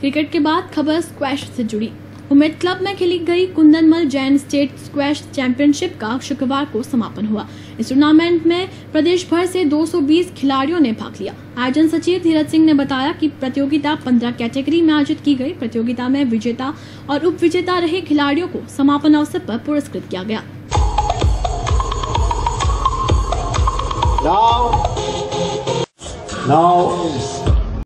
Cricket के बाद खबर स्क्वैश से जुड़ी। उमेद क्लब में खेली गई Kundanmal Jain state squash championship का शुक्रवार को समापन हुआ। इस टूर्नामेंट में प्रदेश भर से 220 खिलाड़ियों ने भाग लिया। आयोजन सचिव धीरज सिंह ने बताया कि प्रतियोगिता 15 कैटेगरी में आयोजित की गई। प्रतियोगिता में विजेता और उप विजेता रहे खिलाड़ियों को समापन अवसर पर पुरस्कृत किया गया। Now, now